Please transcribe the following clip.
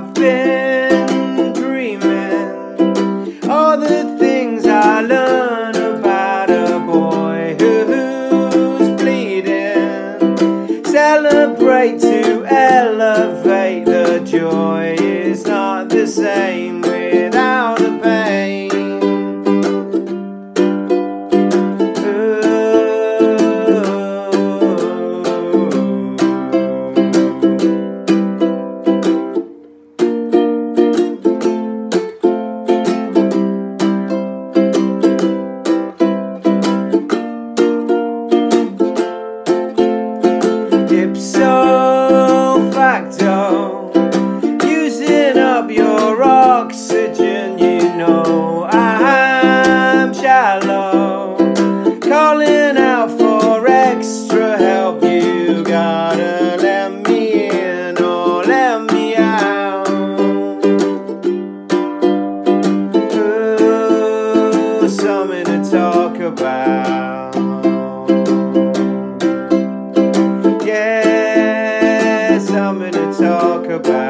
I've been dreaming all the things I learned about a boy who's bleeding. Celebrate to elevate the joy is not the same. ipso facto using up your oxygen you know i'm shallow. Calling out for extra help you gotta let me in or let me out. Ooh, something to talk about. goodbye.